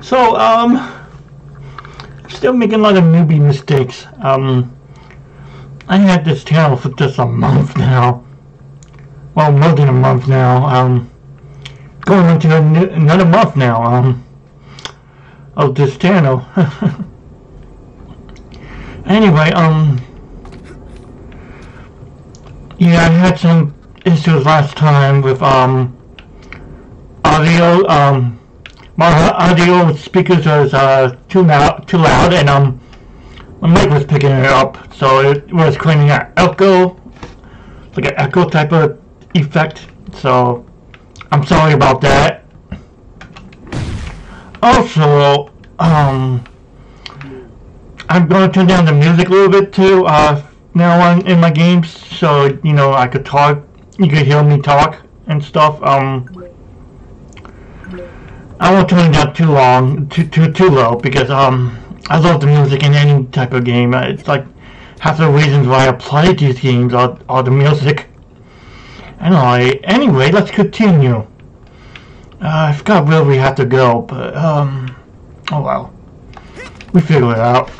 So, um, still making a lot of newbie mistakes. Um, I had this channel for just a month now. Well, more than a month now. Um, going into another month now. Um, of this channel. anyway, um, yeah, I had some issues last time with um audio. Um, my audio speakers was uh too too loud, and um my mic was picking it up, so it was creating an echo, like an echo type of effect. So I'm sorry about that. Also, um, I'm going to turn down the music a little bit too. Uh, now on in my games, so you know I could talk. You could hear me talk and stuff. Um, I won't turn it up too long, too too too low because um, I love the music in any type of game. Uh, it's like half the reasons why I play these games are, are the music. Anyway, anyway, let's continue. Uh, I forgot where we have to go, but um, oh well, we figure it out.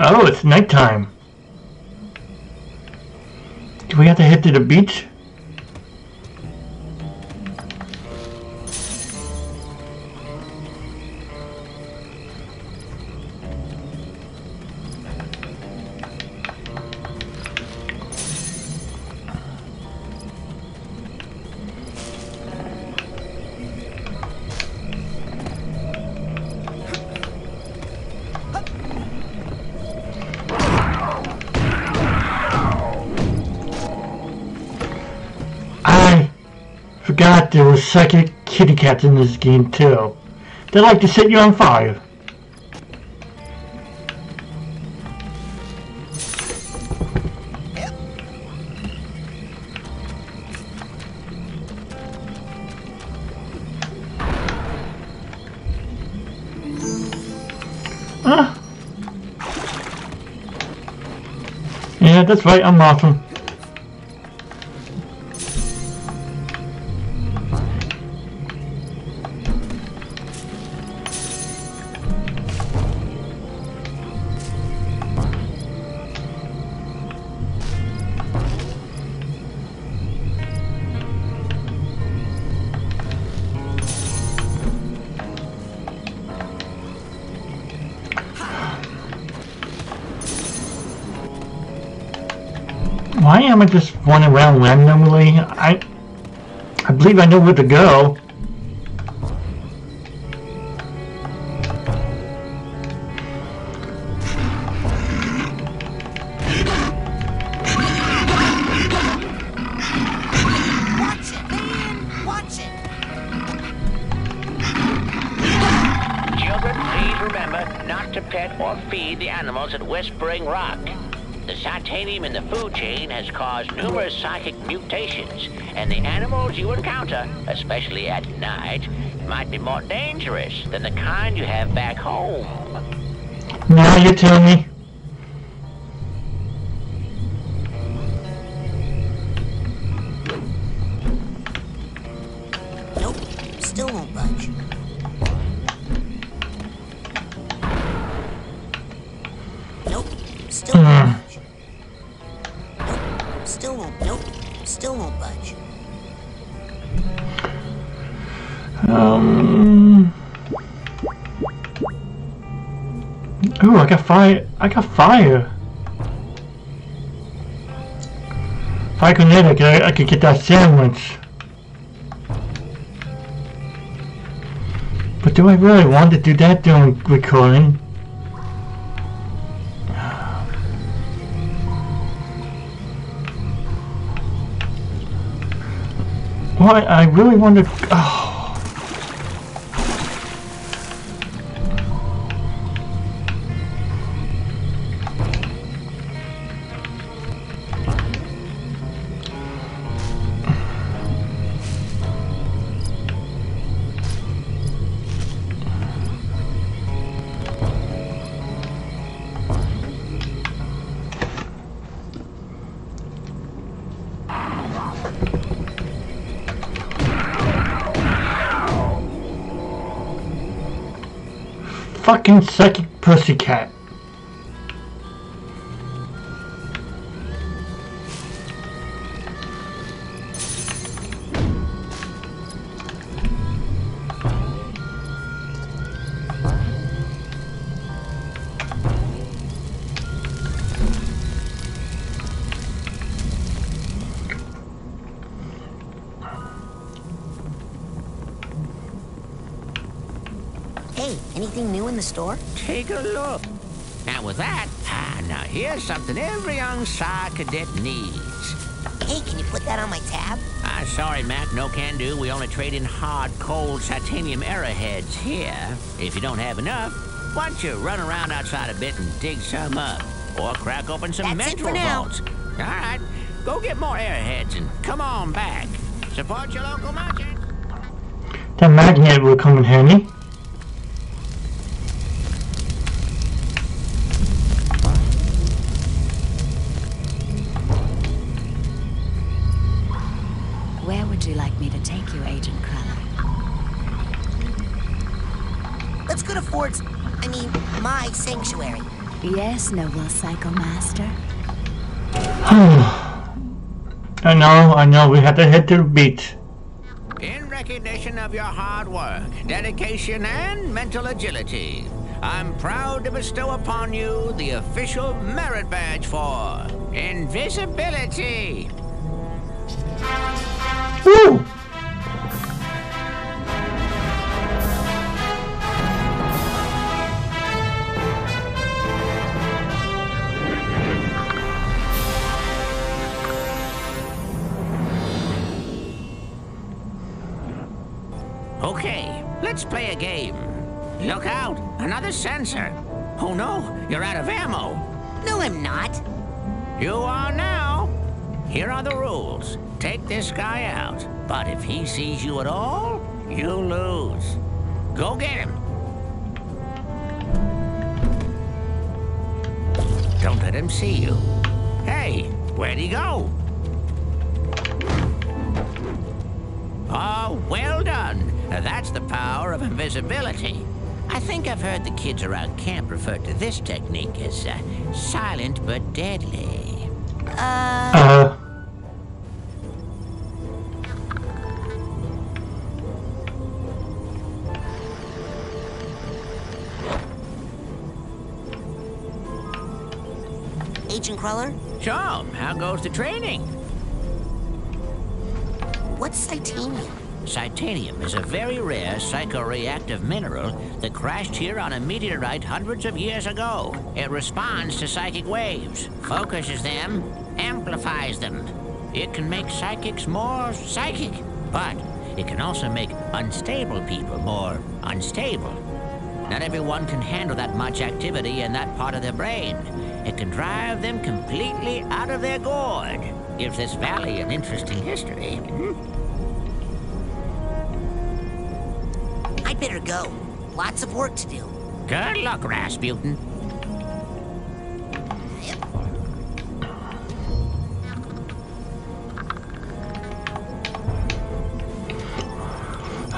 Oh, it's nighttime. Do we have to head to the beach? Were psychic kitty cats in this game too. They like to set you on fire. Huh? Yeah, that's right, I'm awesome. Why am I just running around randomly? I I believe I know where to go. Chain has caused numerous psychic mutations, and the animals you encounter, especially at night, might be more dangerous than the kind you have back home. Now you tell me. I fire. Fire kinetic. I, I could get that sandwich. But do I really want to do that during recording? Well, I, I really want to. Oh. Fucking psychic pussycat. Store? Take a look. Now with that, ah, now here's something every young Psy cadet needs. Hey, can you put that on my tab? Ah, sorry, Mac, no can do. We only trade in hard, cold Psitanium arrowheads here. If you don't have enough, why don't you run around outside a bit and dig some up? Or crack open some That's it mental for now. vaults. All right, go get more arrowheads and come on back. Support your local merchant. The magnet will come in handy. Yes, noble Psycho Master. I know, I know, we have to hit to the beach. In recognition of your hard work, dedication, and mental agility, I'm proud to bestow upon you the official merit badge for invisibility. Woo! Another sensor. Oh no, you're out of ammo. No, I'm not. You are now. Here are the rules. Take this guy out, but if he sees you at all, you lose. Go get him. Don't let him see you. Hey, where'd he go? Oh, well done. That's the power of invisibility. I think I've heard the kids around camp refer to this technique as uh, silent but deadly. Uh, Uh, Agent Cruller, So, how goes the training? what's Psitanium? Psitanium is a very rare psychoreactive mineral that crashed here on a meteorite hundreds of years ago. It responds to psychic waves, focuses them, amplifies them. It can make psychics more psychic, but it can also make unstable people more unstable. Not everyone can handle that much activity in that part of their brain. It can drive them completely out of their gourd. Gives this valley an interesting history. I'd better go. Lots of work to do. Good luck, Rasputin.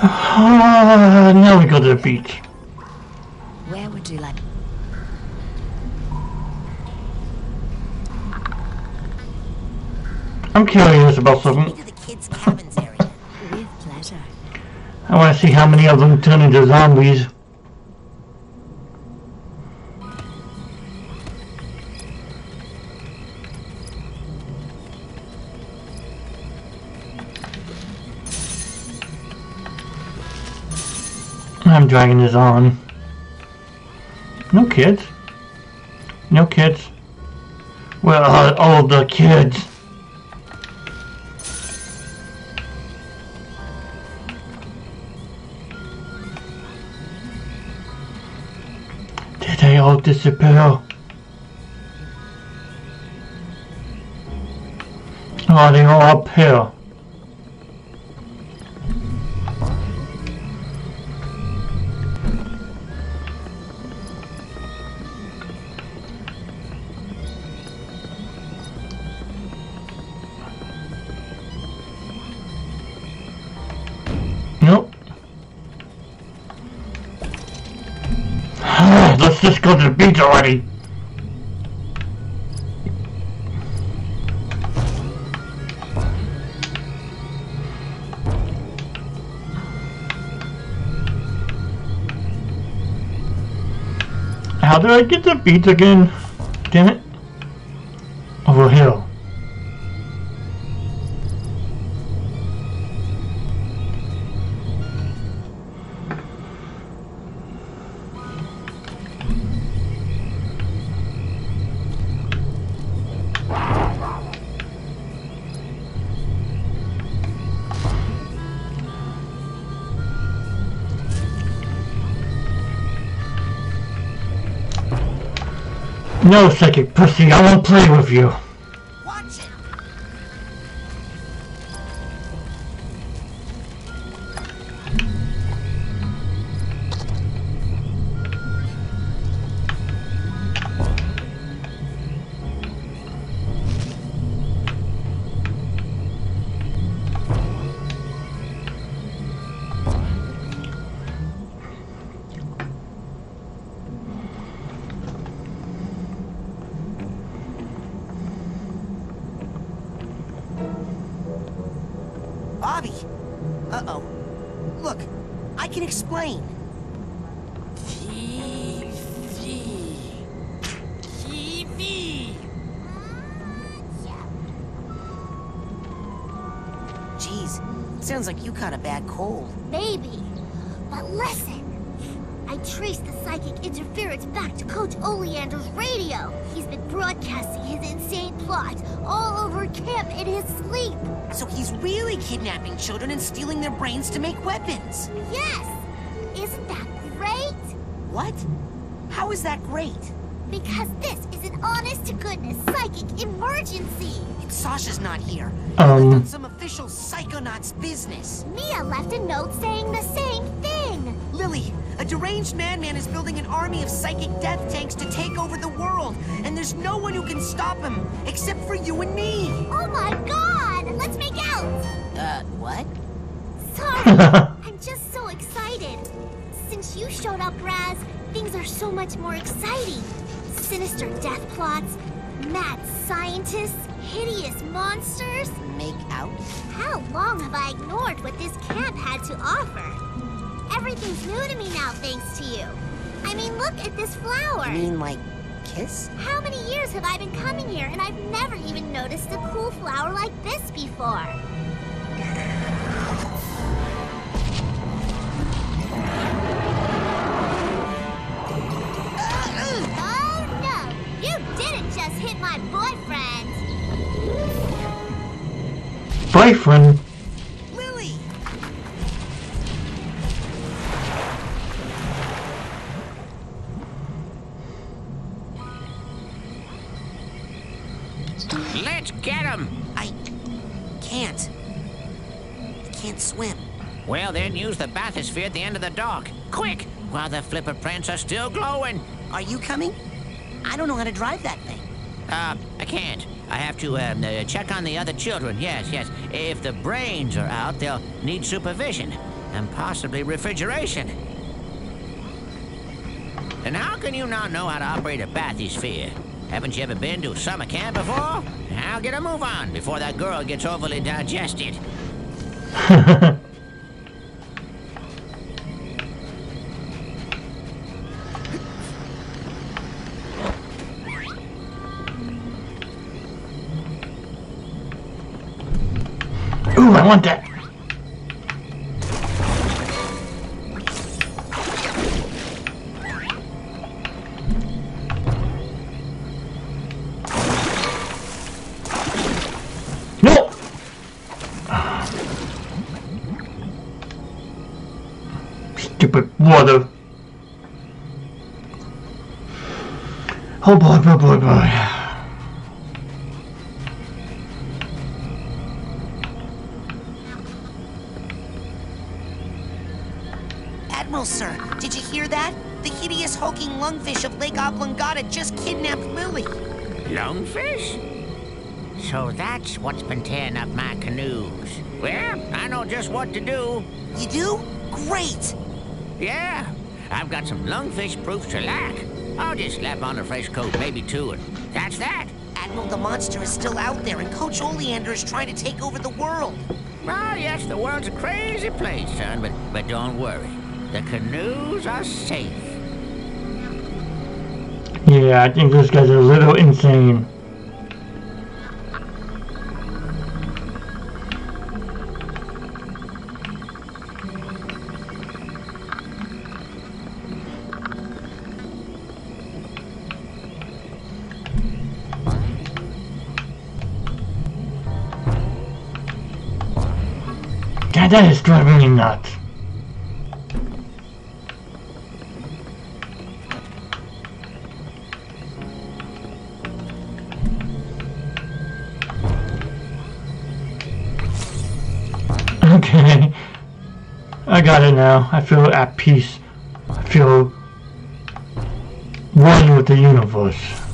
ah, now we go to the beach. Where would you like? I'm curious about something. to the kids' cabins area. With pleasure. I want to see how many of them turn into zombies. I'm dragging this on. No kids. No kids. Where are all the kids? Are they all up here? Go to the beach already. How did I get the beach again? Damn it. Over a No, psychic pussy, I won't play with you. I can explain. Jeez, sounds like you caught a bad cold. Maybe. But listen. I traced the psychic interference back to Coach Oleander's radio. He's been broadcasting his insane plot all over camp in his sleep. So he's really kidnapping children and stealing their brains to make weapons. Yes! Isn't that great? What? How is that great? Because this is an honest-to-goodness psychic emergency. And Sasha's not here. Um. Left on some official psychonauts business. Mia left a note saying the same thing. Lili, a deranged madman is building an army of psychic death tanks to take over the world, and there's no one who can stop him except for you and me. Oh my god! Let's make out! Uh, what? Sorry, Since you showed up, Raz, things are so much more exciting. Sinister death plots, mad scientists, hideous monsters. Make out? How long have I ignored what this camp had to offer? Everything's new to me now thanks to you. I mean, look at this flower. You mean like kiss? How many years have I been coming here and I've never even noticed a cool flower like this before? Boyfriend? Lili! Let's get him! I can't. I can't swim. Well, then use the bathysphere at the end of the dock. Quick! While the flipper prints are still glowing. Are you coming? I don't know how to drive that thing. Uh, I can't. I have to uh, uh, check on the other children. Yes, yes. If the brains are out, they'll need supervision and possibly refrigeration. And how can you not know how to operate a bathysphere? Haven't you ever been to summer camp before? Now get a move on before that girl gets overly digested. want that. No! Stupid water. Lungfish of Lake Oblongata just kidnapped Lili. Lungfish? So that's what's been tearing up my canoes. Well, I know just what to do. You do? Great! Yeah, I've got some lungfish proofs to lack. I'll just slap on a fresh coat, maybe two, and that's that. Admiral the monster is still out there, and Coach Oleander is trying to take over the world. Ah, yes, the world's a crazy place, son, but, but don't worry. The canoes are safe. Yeah, I think this guy's a little insane. God, that is driving me nuts. I got it now. I feel at peace. I feel one with the universe.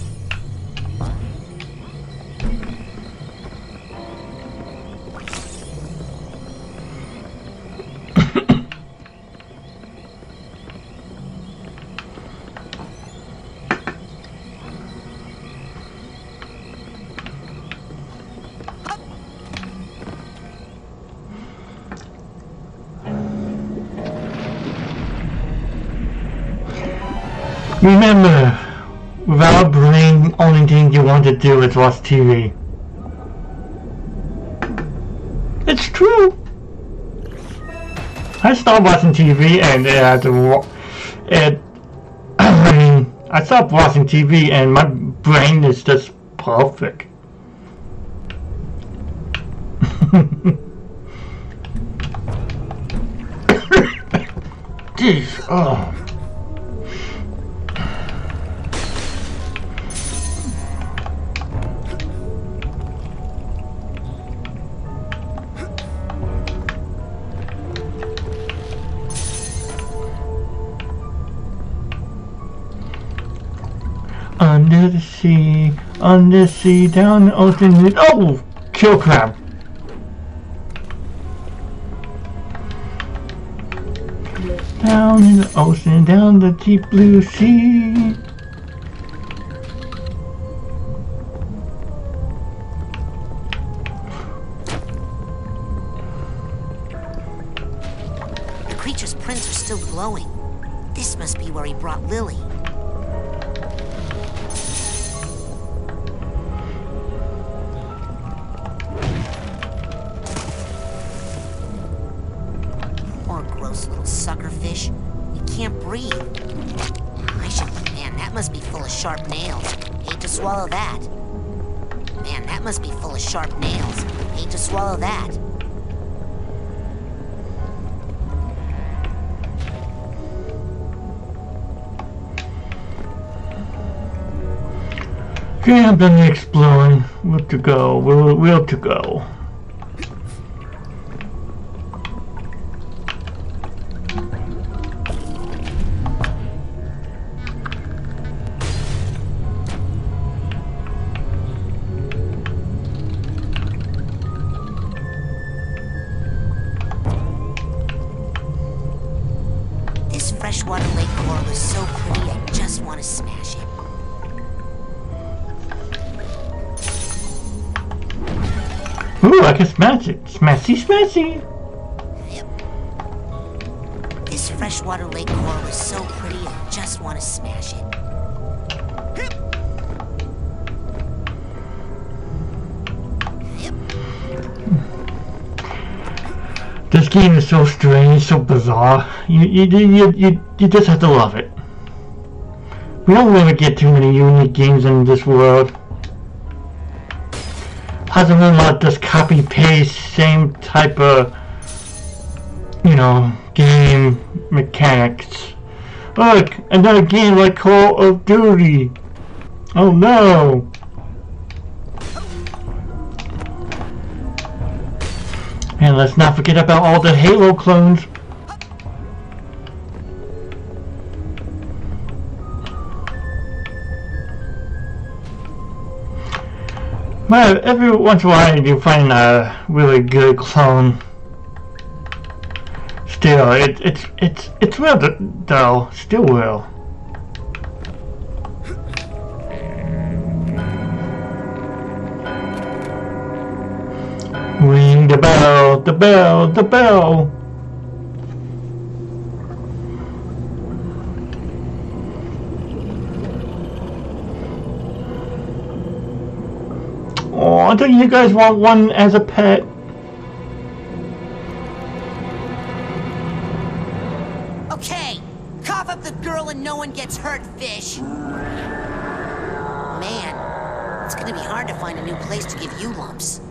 To do is watch TV. It's true. I stopped watching TV and it had to it. I mean, I stopped watching TV and my brain is just perfect. Jeez, oh. Under the sea, under the sea, down the ocean. Oh, kill crab. Down in the ocean, down the deep blue sea. The creature's prints are still glowing. This must be where he brought Lili. Okay, I'm done exploring. Where to go? Where, where to go? Smashy, smashy. Yep. This freshwater lake coral is so pretty, I just want to smash it. Yep. This game is so strange, so bizarre. You, you, you, you, you just have to love it. We don't really get too many unique games in this world. Hasn't been like this copy paste, same type of, you know, game mechanics. Oh, look, another game like Call of Duty. Oh no! And let's not forget about all the Halo clones. But every once in a while you find a really good clone. Still, it, it's it's it's real though. Still real. Ring the bell, the bell, the bell. Oh, don't you guys want one as a pet? Okay, cough up the girl and no one gets hurt, fish. Man, it's gonna be hard to find a new place to give you lumps.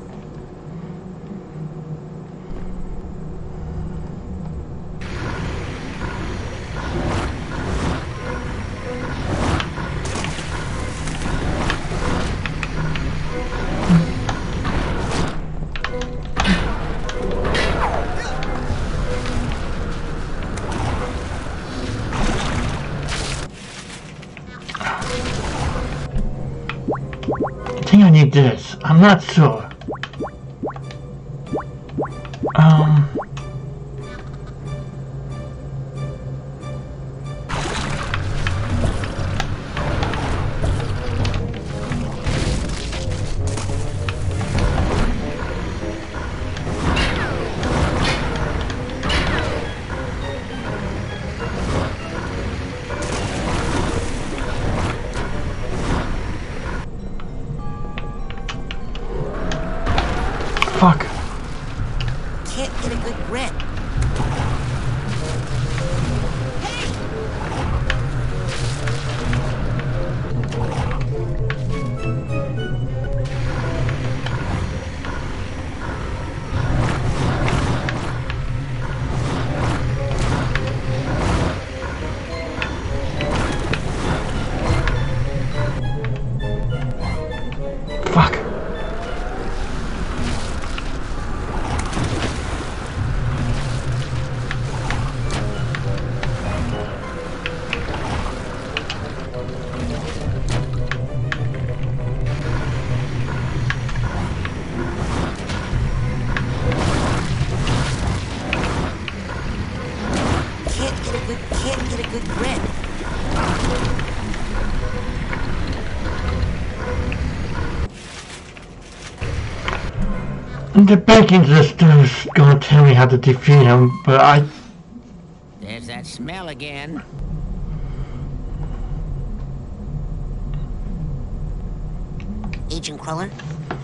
I'm not sure. Good grip. The banking system's gonna tell me how to defeat him, but I. There's that smell again. Agent Cruller,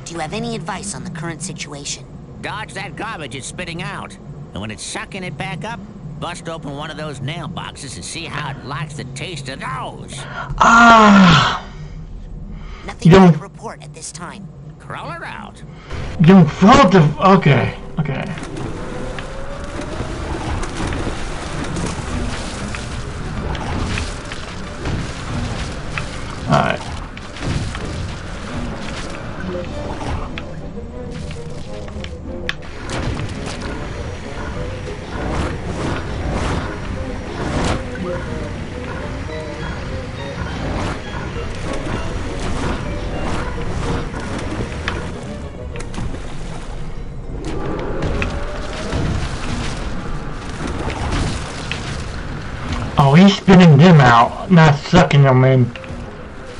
do you have any advice on the current situation? Dodge that garbage it's spitting out. And when it's sucking it back up, bust open one of those nail boxes and see how it likes the taste of those. Ah! Nothing to report at this time. Cruller out. You fault the. Okay, okay. Alright. Them out, not sucking them in.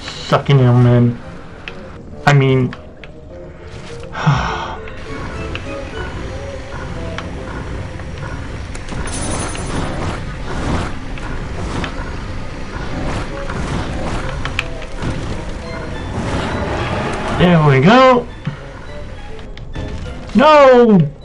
Sucking them in. I mean... There we go. No!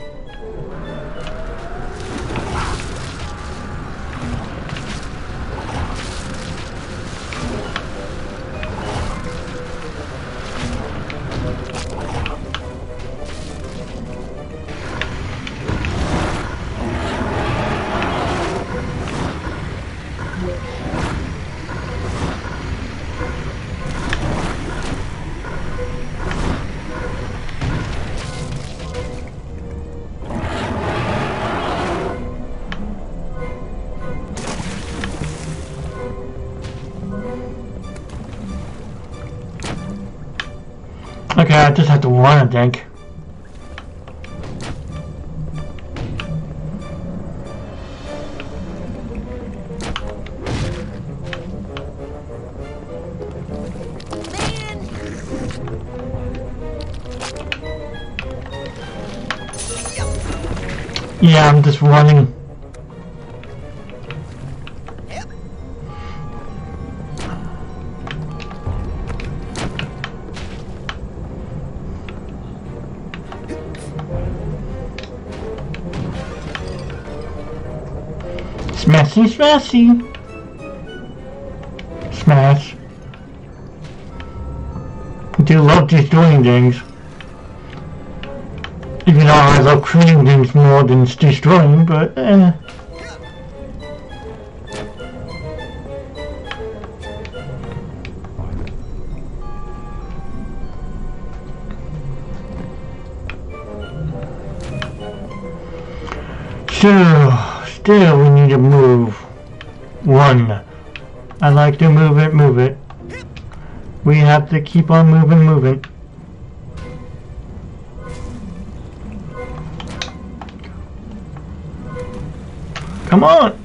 Okay, I just have to run, I think. Yeah, I'm just running. Smashy, smashy. Smash. I do love destroying things. Even though I love creating things more than destroying, but eh. To move. One. I like to move it, move it. We have to keep on moving, moving. Come on!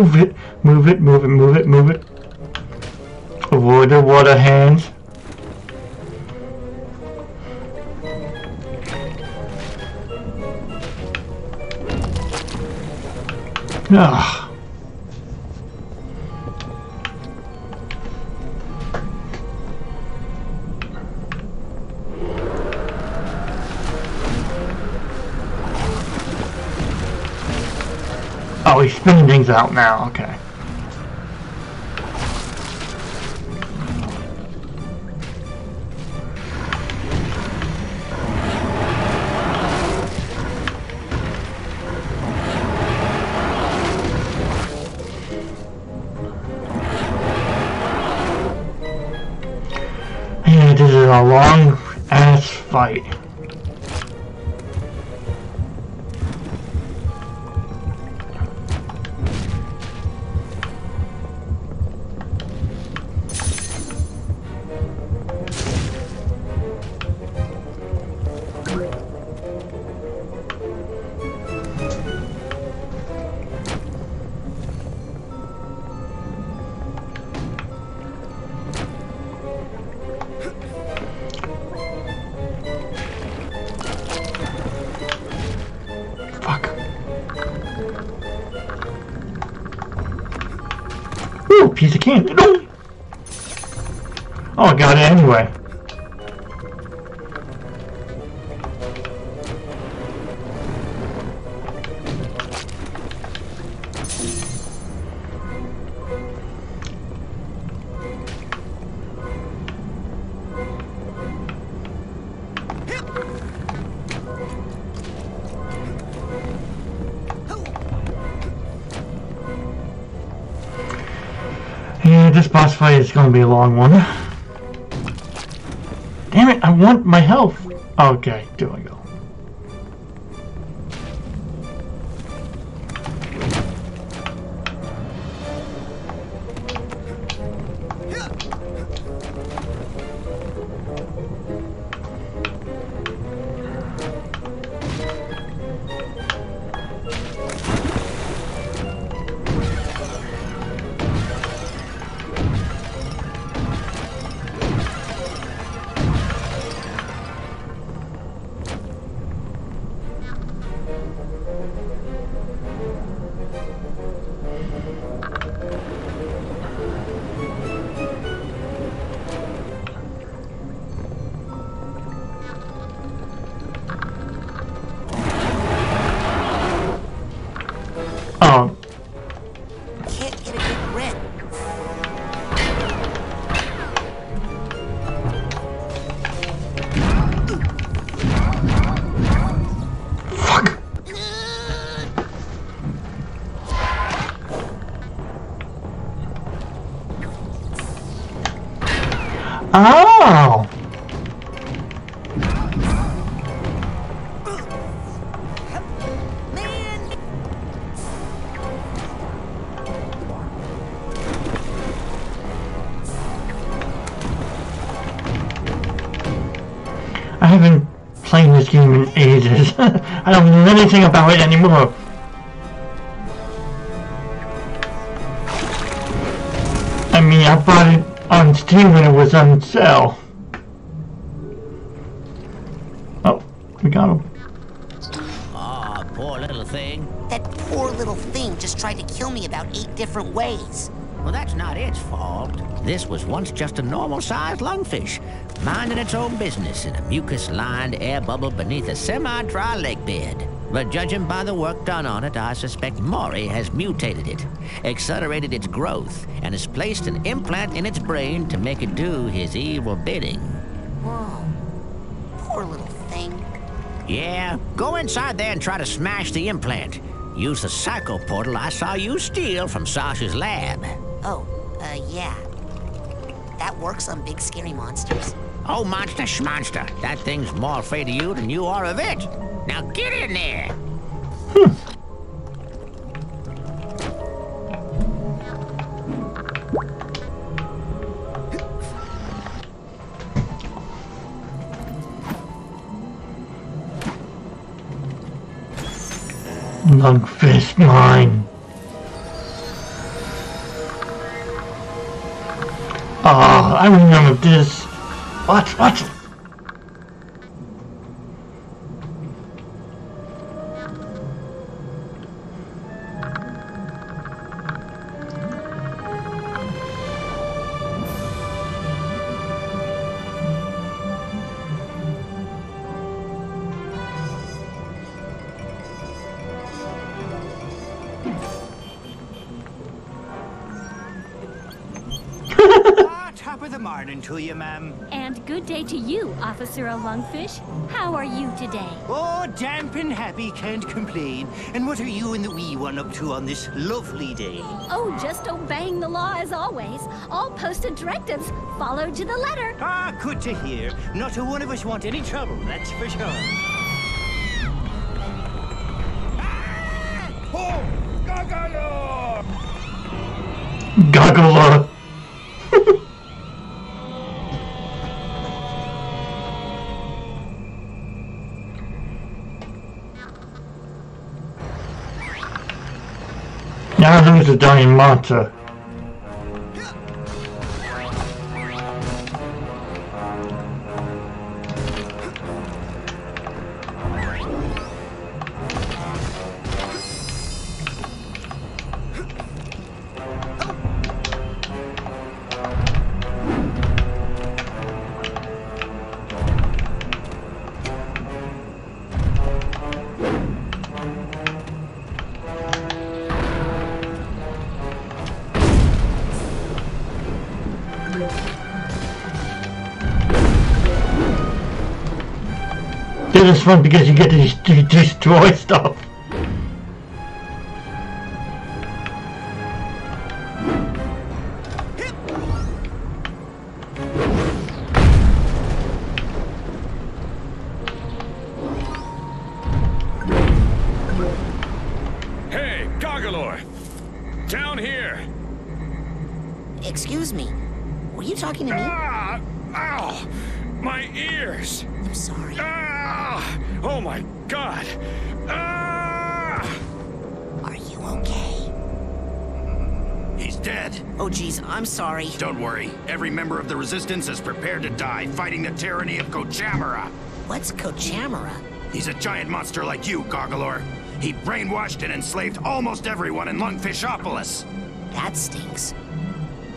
Move, it, move it, move it, move it, move it. Avoid the water hands. Ugh. Out now, okay. Yeah, this is a long ass fight. Oh, I got it anyway. This boss fight is gonna be a long one. It, want my health. Okay, there we anything about it anymore. I mean, I bought it on Steam when it was on sale. Oh, we got him. Oh, poor little thing. That poor little thing just tried to kill me about eight different ways. Well, that's not its fault. This was once just a normal-sized lungfish, minding its own business in a mucus-lined air bubble beneath a semi-dry lake bed. But judging by the work done on it, I suspect Maury has mutated it, accelerated its growth, and has placed an implant in its brain to make it do his evil bidding. Whoa. Poor little thing. Yeah, go inside there and try to smash the implant. Use the psycho portal I saw you steal from Sasha's lab. Oh, uh, yeah. That works on big scary monsters. Oh, monster schmonster. That thing's more afraid of you than you are of it. Now get in there. Lungfish mine. Ah, I remember this. What? What? To you, ma'am. And good day to you, Officer Lungfish. How are you today? Oh, damp and happy, can't complain. And what are you and the wee one up to on this lovely day? Oh, just obeying the law as always. All posted directives followed to the letter. Ah, good to hear. Not a one of us want any trouble, that's for sure. Ah! Oh, Goggalor! Goggalor. Now who's fun because you get to des- to destroy stuff. Hey, Goggalor! Down here! Excuse me. Were you talking to me? Ah! Ow! My ears! I'm sorry. Ah! Oh my god! Ah! Are you okay? He's dead. Oh, geez, I'm sorry. Don't worry. Every member of the Resistance is prepared to die, fighting the tyranny of Kochamara. What's Kochamara? He's a giant monster like you, Goggalor. He brainwashed and enslaved almost everyone in Lungfishopolis. That stinks.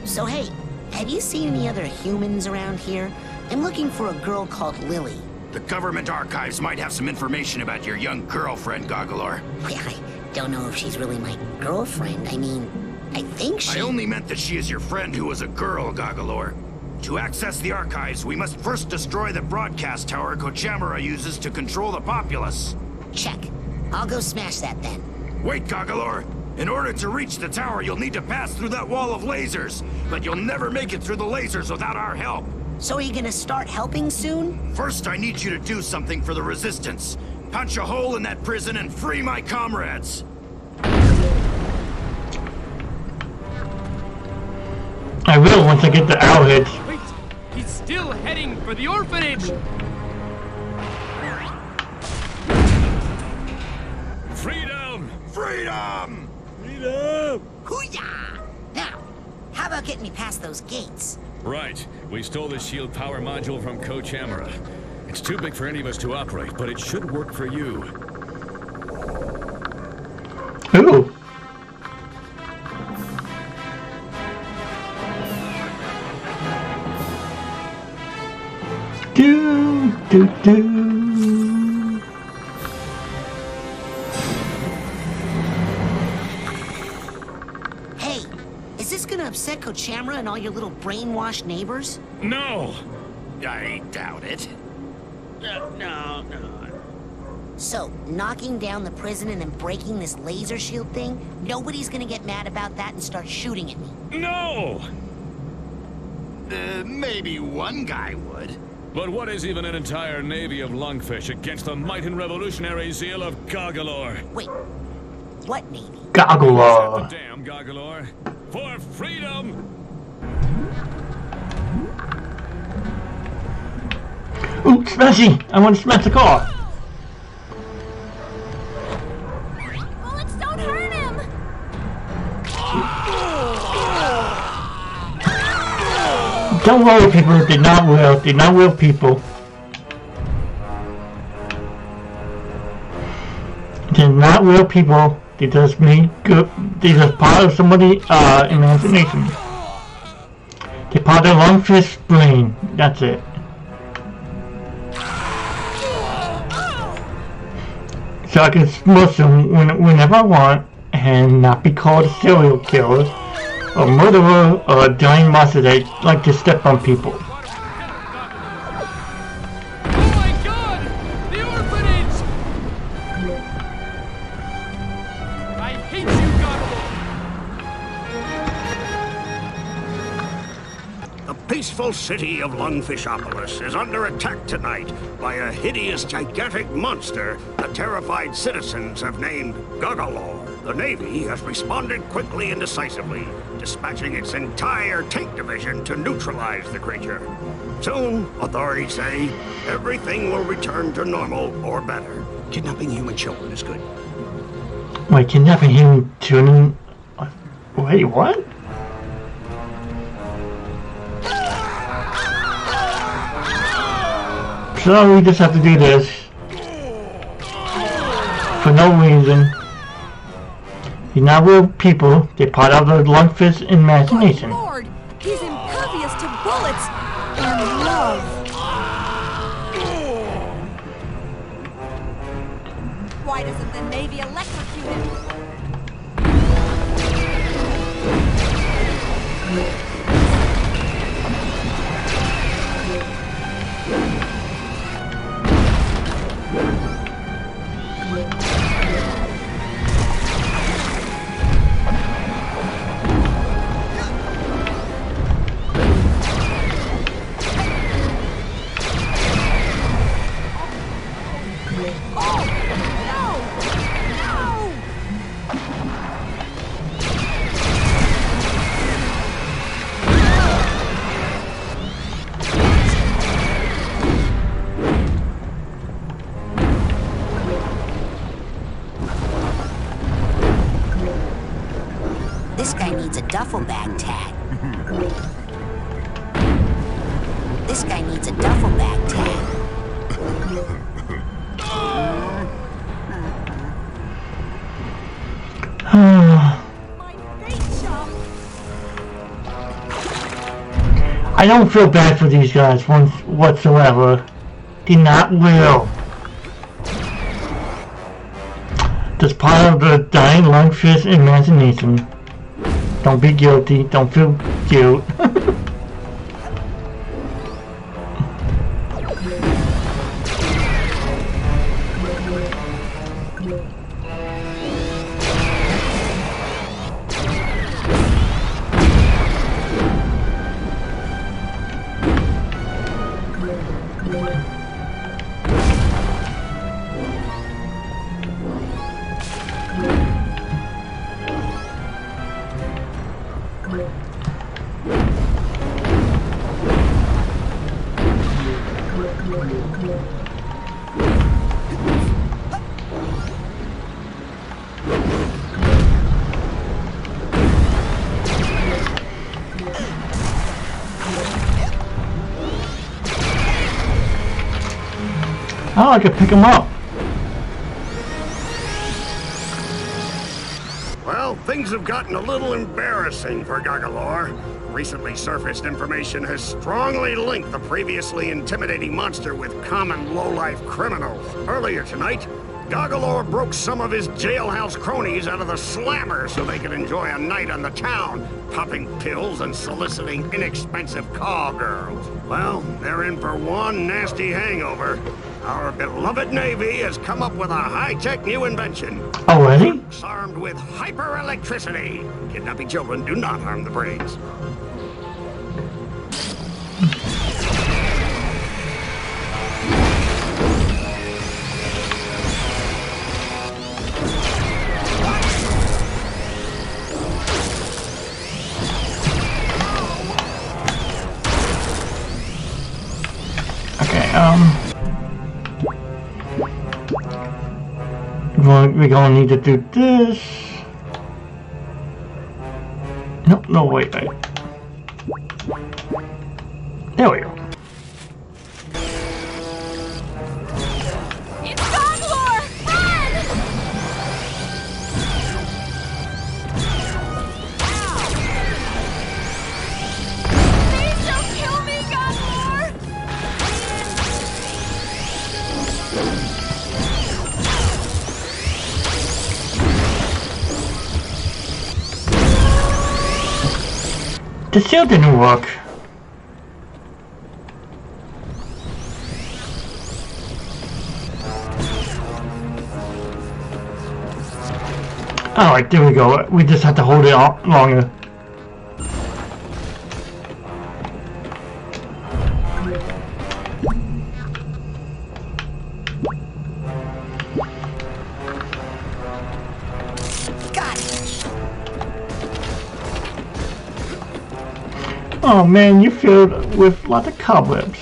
So, hey, have you seen any other humans around here? I'm looking for a girl called Lili. The government archives might have some information about your young girlfriend, Goggalor. Well, I don't know if she's really my girlfriend. I mean, I think she... I only meant that she is your friend who was a girl, Goggalor. To access the archives, we must first destroy the broadcast tower Kochamara uses to control the populace. Check. I'll go smash that then. Wait, Goggalor! In order to reach the tower, you'll need to pass through that wall of lasers. But you'll never make it through the lasers without our help. So are you gonna start helping soon? First, I need you to do something for the Resistance. Punch a hole in that prison and free my comrades! I will once I get the owl head. Wait, he's still heading for the orphanage! Freedom! Freedom! Freedom! Hooyah! Now, how about getting me past those gates? Right. We stole the shield power module from Kochamara. It's too big for any of us to operate, but it should work for you. Ooh. Do, do, do. Upset and all your little brainwashed neighbors? No! I doubt it. No, no, no. So, knocking down the prison and then breaking this laser shield thing, nobody's gonna get mad about that and start shooting at me. No! Uh, maybe one guy would. But what is even an entire navy of lungfish against the might and revolutionary zeal of Goggalor? Wait, what navy? Goggalor. Damn Goggalor! For freedom! Ooh, Smashy! I want to smash the car! Bullets don't hurt him! Don't worry, people. They're not real. They're not real people. They're not real people. They just mean good. They're just part of somebody's uh, imagination. Of Lungfish brain. That's it. So I can smush them when, whenever I want and not be called a serial killer a murderer or a giant monster that like to step on people. Peaceful city of Lungfishopolis is under attack tonight by a hideous, gigantic monster the terrified citizens have named Goggalor. The Navy has responded quickly and decisively, dispatching its entire tank division to neutralize the creature. Soon, authorities say, everything will return to normal or better. Kidnapping human children is good. Wait, kidnapping human children? Wait, what? So we just have to do this. For no reason. You're not real people, they're part of the lungfish imagination. I don't feel bad for these guys once whatsoever. They're not real. Just part of the dying lungfish imagination. Don't be guilty. Don't feel guilt. I could pick him up. Well, things have gotten a little embarrassing for Goggalor. Recently surfaced information has strongly linked the previously intimidating monster with common low-life criminals. Earlier tonight, Goggalor broke some of his jailhouse cronies out of the slammer so they could enjoy a night on the town, popping pills and soliciting inexpensive call girls. Well, they're in for one nasty hangover. Our beloved Navy has come up with a high-tech new invention. Already? It's armed with hyper-electricity. Kidnapping children do not harm the brains. Gonna need to do this. No, no, wait, wait. The shield didn't work. Alright, there we go. We just have to hold it on longer. Filled with lots of cobwebs.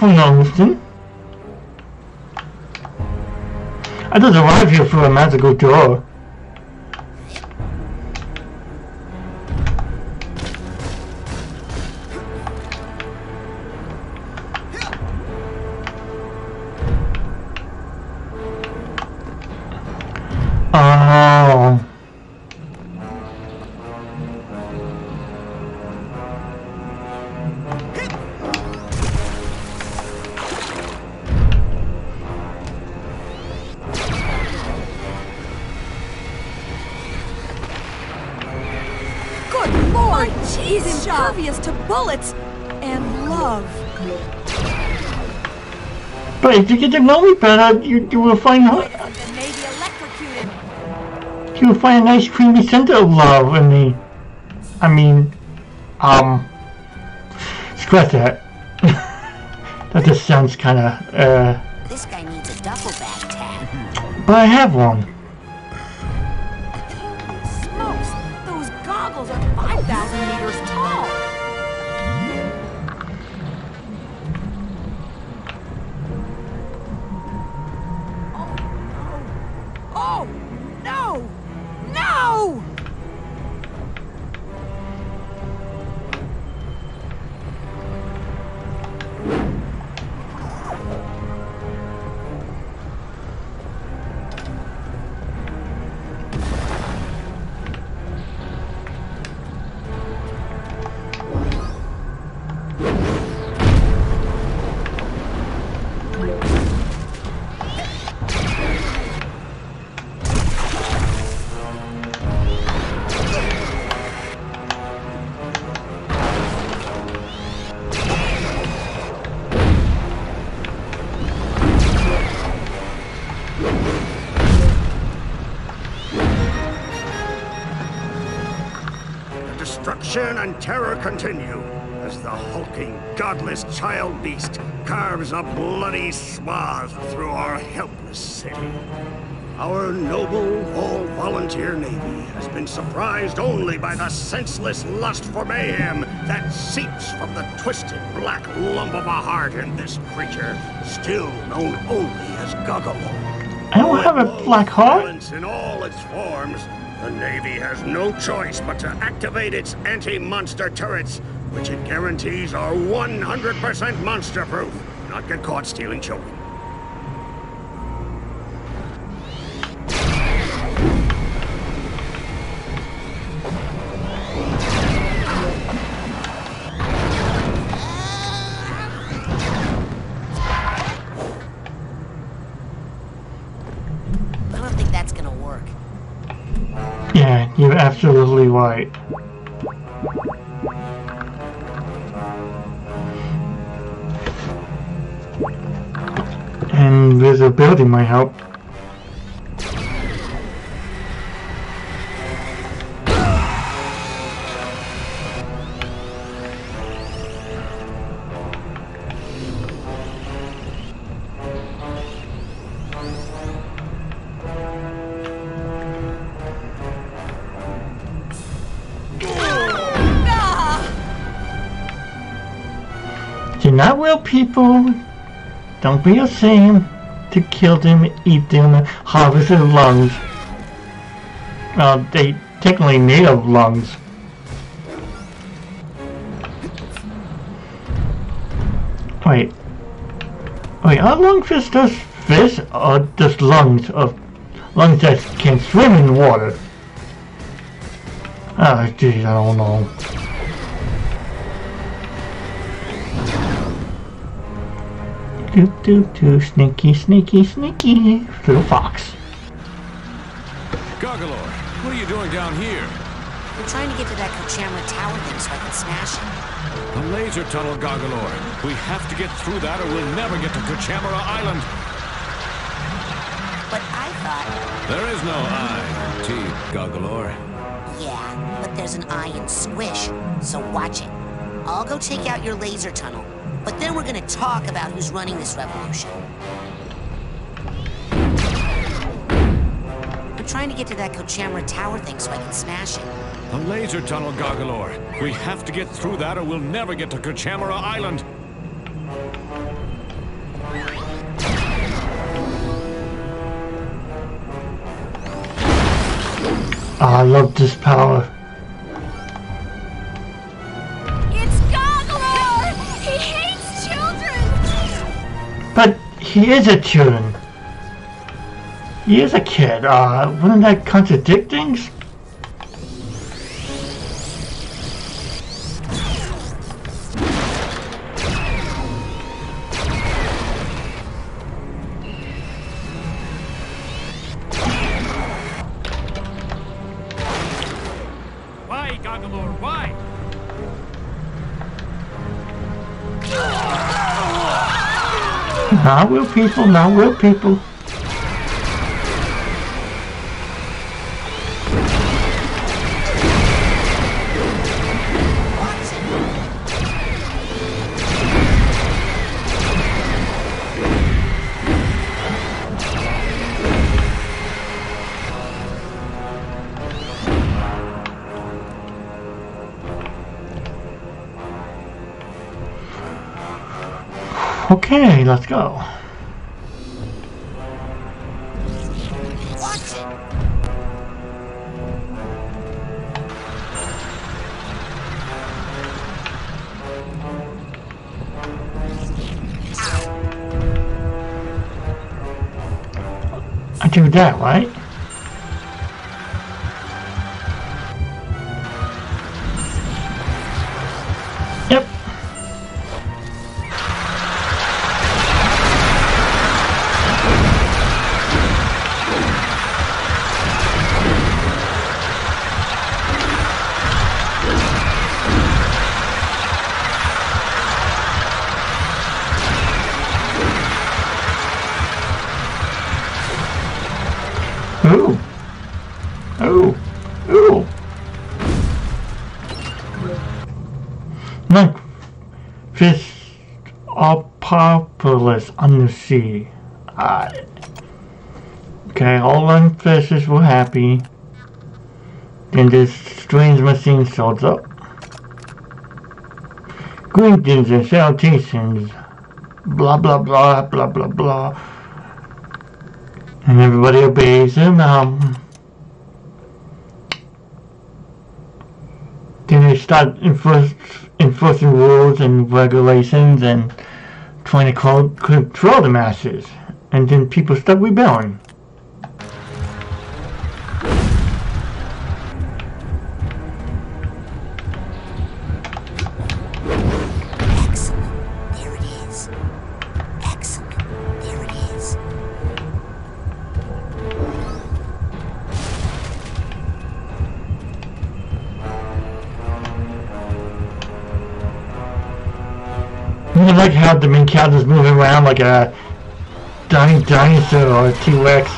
Hmm? I didn't come from Northampton. I just arrived here through a magical door. But if you get to know me better, you, you will find Boy, isn't the Navy electrocuted? you will find a nice creamy center of love in me. I mean, um, scratch that. that just sounds kind of, uh, This guy needs a duffel bag tag. but I have one. Destruction and terror continue as the hulking, godless child beast carves a bloody swath through our helpless city. Our noble, all-volunteer Navy has been surprised only by the senseless lust for mayhem that seeps from the twisted black lump of a heart in this creature, still known only as Goggalor. I don't have a black heart. In all its forms, the Navy has no choice but to activate its anti-monster turrets, which it guarantees are 100% monster-proof. Not get caught stealing children. Visibility might help. They're not real people. Don't be ashamed to kill them, eat them, harvest their lungs. Well, they technically made of lungs. Wait. Wait, are lungfish just fish or just lungs of lungs that can swim in water? Oh, geez, I don't know. Do do do, sneaky, sneaky, sneaky, little fox. Goggalor, what are you doing down here? I'm trying to get to that Kochamara tower thing so I can smash it. The laser tunnel, Goggalor. We have to get through that or we'll never get to Kochamara Island. But I thought, There is no I I, T, Goggalor. yeah, but there's an I in Squish, so watch it. I'll go take out your laser tunnel, but then we're gonna talk about who's running this revolution. I'm trying to get to that Kochamara tower thing so I can smash it. The laser tunnel, Goggalor. We have to get through that or we'll never get to Kochamara Island. I love this power. He is a children. He is a kid. Uh, wouldn't that contradict things? Not real people, not real people. Okay, let's go. That, right? Lungfishes were happy. Then this strange machine shows up. Greetings and salutations. Blah blah blah blah blah blah. And everybody obeys him. Um, then they start enforcing rules and regulations and trying to control the masses. And then people start rebelling. How the main character's moving around like a giant dinosaur or a T-Rex.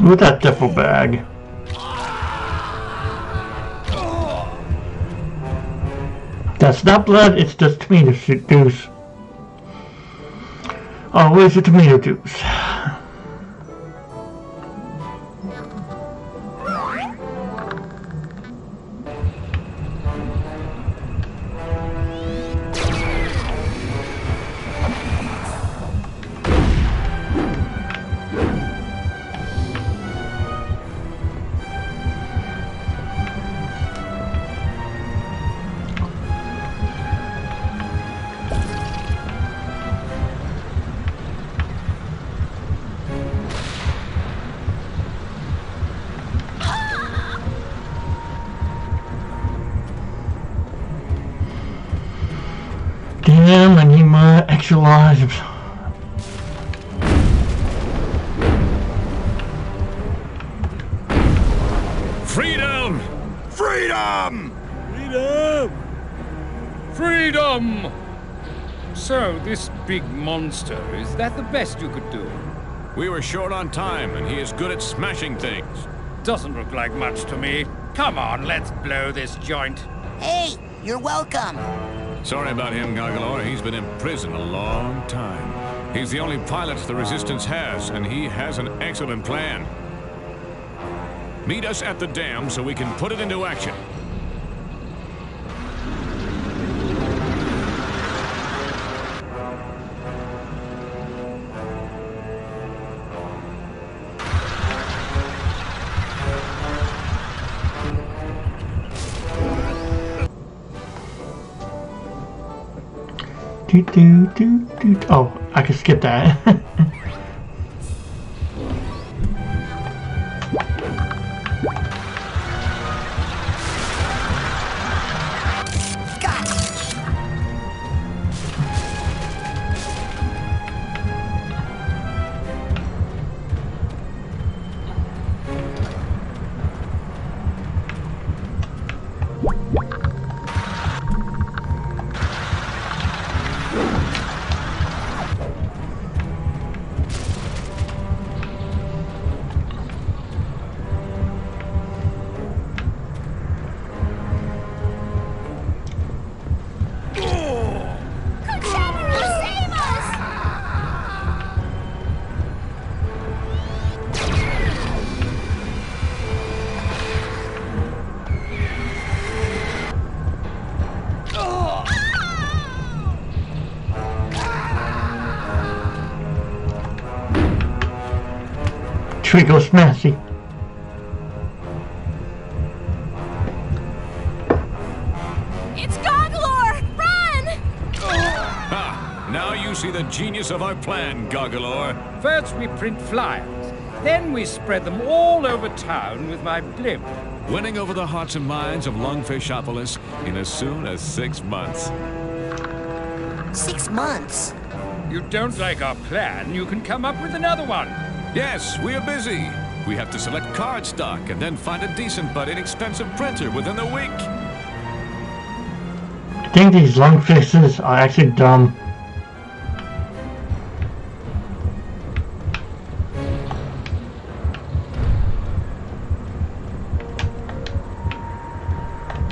Look at that duffel bag. That's not blood, it's just tomato ju- juice. Oh, where's the tomato juice? Monster, is that the best you could do? We were short on time, and he is good at smashing things. Doesn't look like much to me. Come on, let's blow this joint. Hey, you're welcome. Sorry about him, Goggalor. He's been in prison a long time. He's the only pilot the Resistance has, and he has an excellent plan. Meet us at the dam so we can put it into action. Do do do do. Oh, I can skip that. Trickle Smashy. It's Goggalor! Run! Oh, ha! Now you see the genius of our plan, Goggalor. First we print flyers, then we spread them all over town with my blimp. Winning over the hearts and minds of Lungfishopolis in as soon as six months. Six months. You don't like our plan, you can come up with another one. Yes, we are busy. We have to select card stock and then find a decent but inexpensive printer within the week. I think these long faces are actually dumb.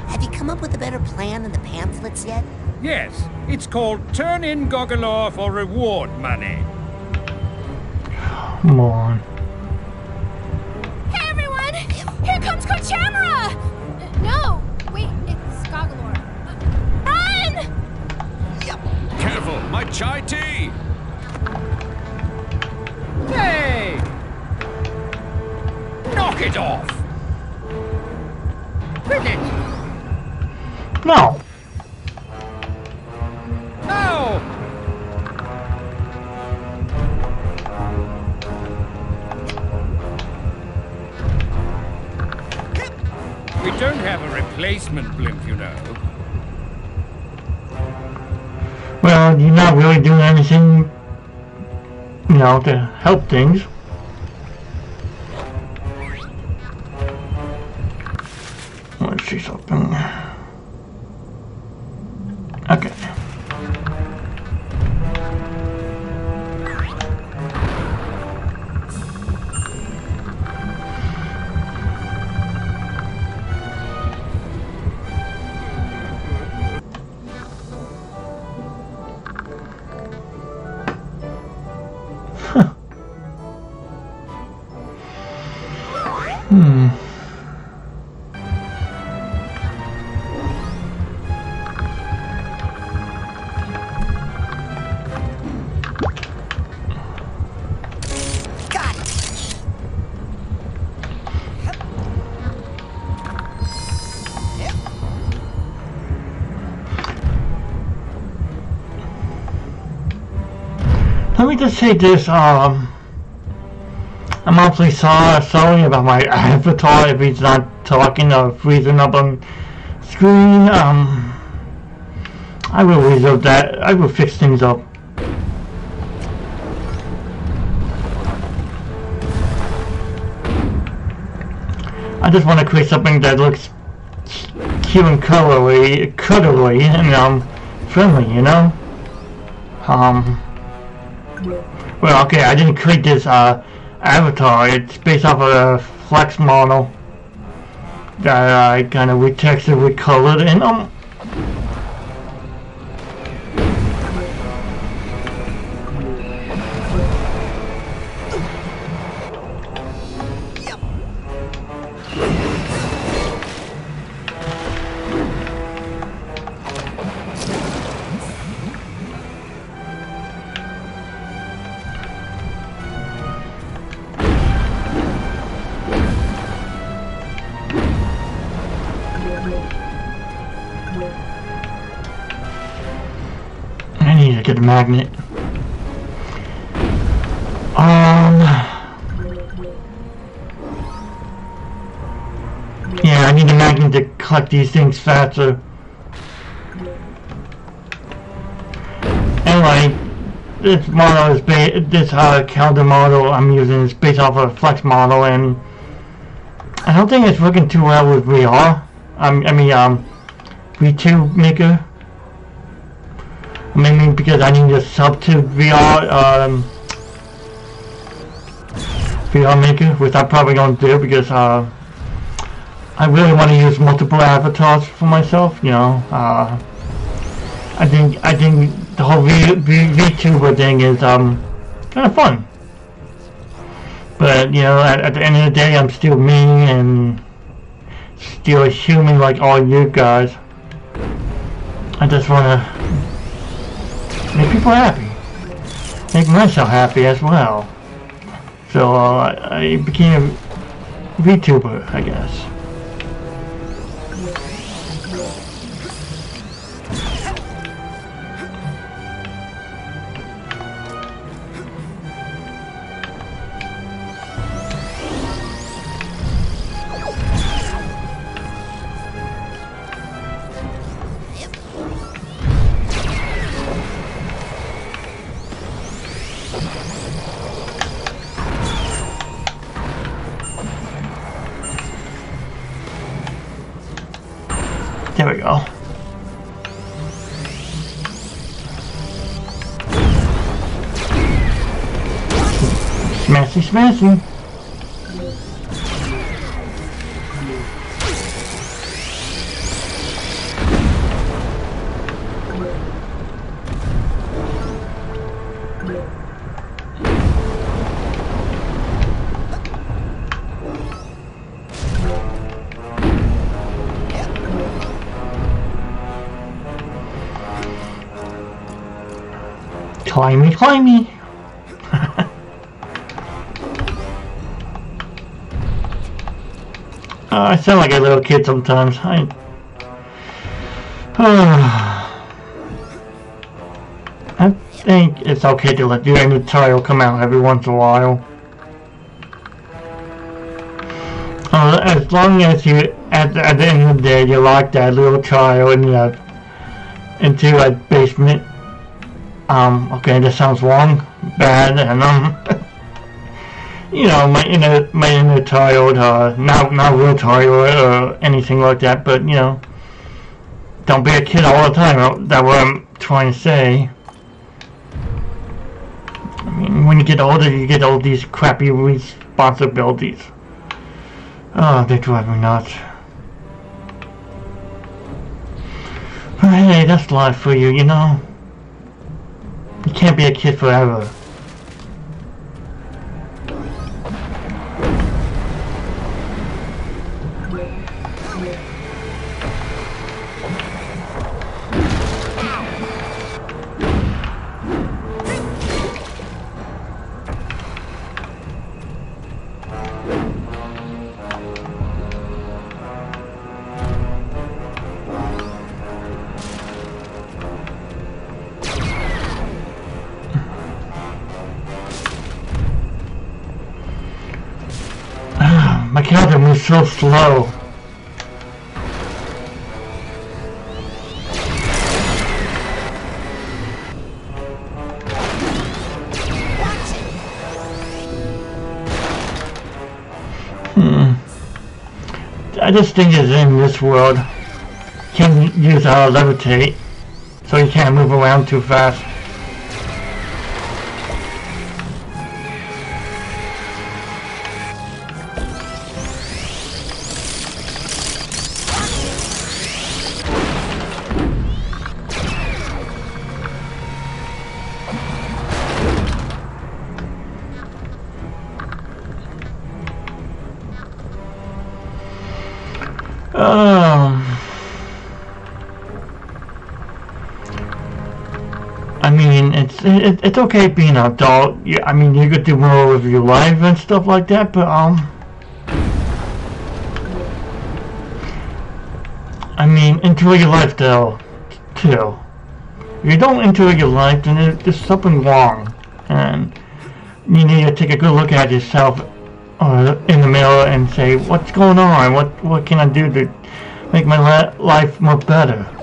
Have you come up with a better plan than the pamphlets yet? Yes, it's called Turn in Goggalor for Reward Money. Come on. Know, to help things. Let's see something. Just say this, um, I'm awfully sorry, sorry about my avatar if he's not talking or freezing up on screen, um, I will resolve that, I will fix things up. I just want to create something that looks cute and cuddly, cuddly and, um, friendly, you know? Um, well, okay, I didn't create this uh, avatar. It's based off of a flex model that I kind of retextured, recolored, and um. Magnet. Um. Yeah, I need a magnet to collect these things faster. Anyway, this model is ba this uh, calendar model I'm using is based off of a flex model, and I don't think it's working too well with VR. I mean, um, V2 Maker. Maybe because I need to sub to VR, um, VR Maker, which I'm probably going to do because, uh, I really want to use multiple avatars for myself, you know, uh, I think, I think the whole v, v, VTuber thing is, um, kind of fun. But, you know, at, at the end of the day, I'm still me and still a human like all you guys. I just want to make people happy. Make myself happy as well. So uh, I became a VTuber, I guess. fancy. Climby, climby. Sound like a little kid sometimes. I. I think it's okay to let your new title come out every once in a while. Uh, as long as you, at, at the end of the day, you lock that little child in the, into a basement. Um, okay, that sounds wrong, bad, and um, you know, my inner, my inner child, uh, real child or anything like that, but, you know, don't be a kid all the time, that's what I'm trying to say. I mean, when you get older, you get all these crappy responsibilities. Oh, they drive me nuts. But hey, that's life for you, you know? You can't be a kid forever. So slow. Hmm. I just think it's in this world. Can't use uh, levitate, so you can't move around too fast. It's okay being an adult. You, I mean, you could do more with your life and stuff like that, but um, I mean, enjoy your life though, too. If you don't enjoy your life, then there, there's something wrong, and you need to take a good look at yourself uh, in the mirror and say, what's going on? What what can I do to make my life more better?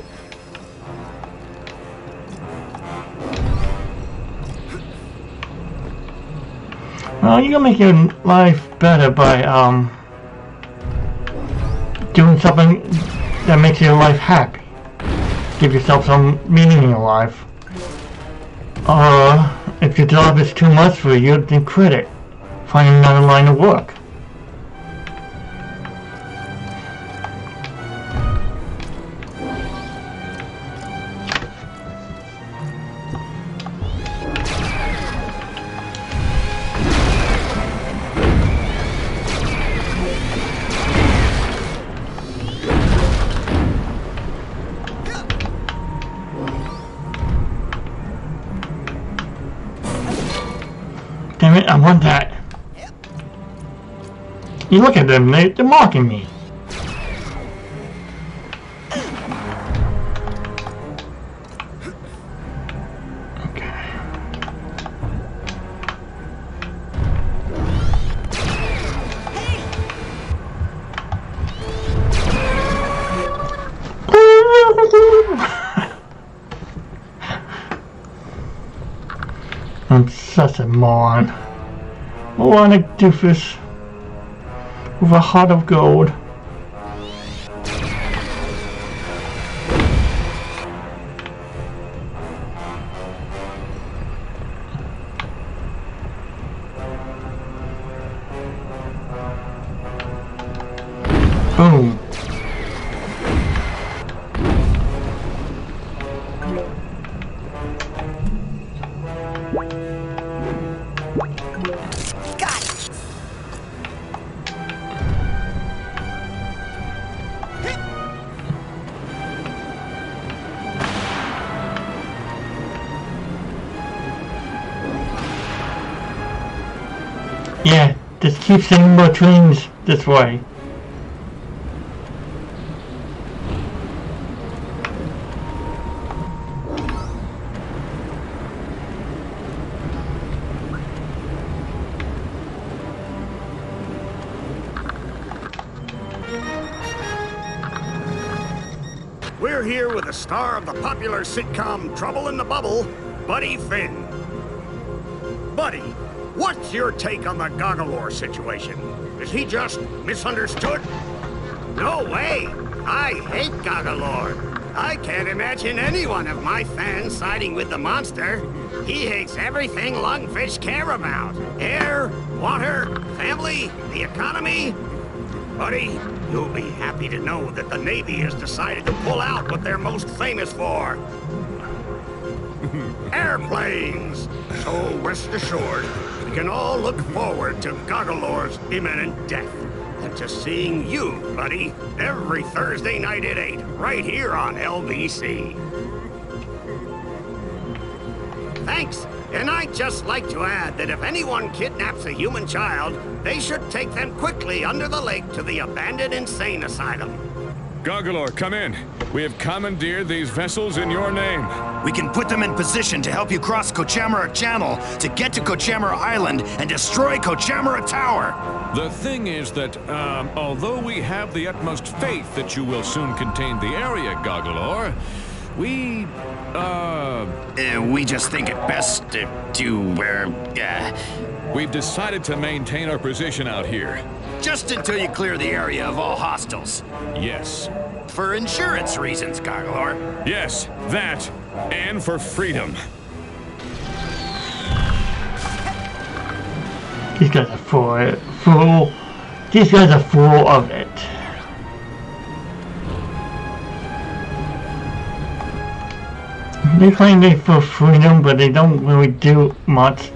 You can make your life better by um doing something that makes your life happy. Give yourself some meaning in your life. Or if your job is too much for you, then quit it find another line of work. Look at them, they, they're mocking me. I'm such a moron. Moronic doofus with a heart of gold. Keep more trains this way. We're here with the star of the popular sitcom take on the Goggalor situation? Is he just misunderstood? No way! I hate Goggalor. I can't imagine any one of my fans siding with the monster. He hates everything lungfish care about. Air, water, family, the economy. Buddy, you'll be happy to know that the Navy has decided to pull out what they're most famous for. Airplanes! So rest assured, can all look forward to Goggalor's imminent death. And to seeing you, buddy, every Thursday night at 8, right here on LBC. Thanks. And I'd just like to add that if anyone kidnaps a human child, they should take them quickly under the lake to the abandoned insane asylum. Goggalor, come in. We have commandeered these vessels in your name. We can put them in position to help you cross Kochamara Channel to get to Kochamara Island and destroy Kochamara Tower. The thing is that, um, although we have the utmost faith that you will soon contain the area, Goggalor, we, uh... Uh, we just think it best to, to uh, uh... We've decided to maintain our position out here. Just until you clear the area of all hostiles. Yes. For insurance reasons, Goggalor. Yes, that, and for freedom. These guys are full, of- full. These eh, guys are full of it. They claim they for freedom, but they don't really do much.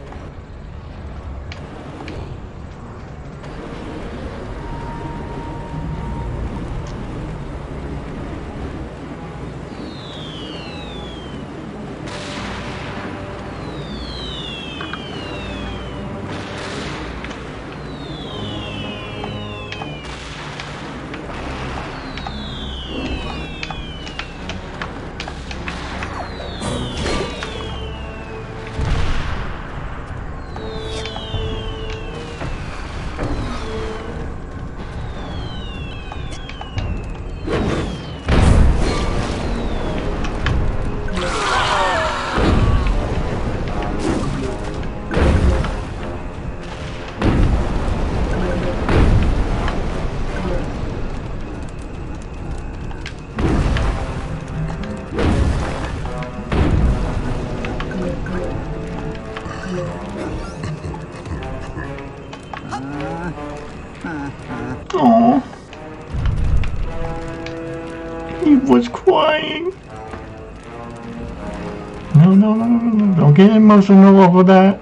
Emotional over that.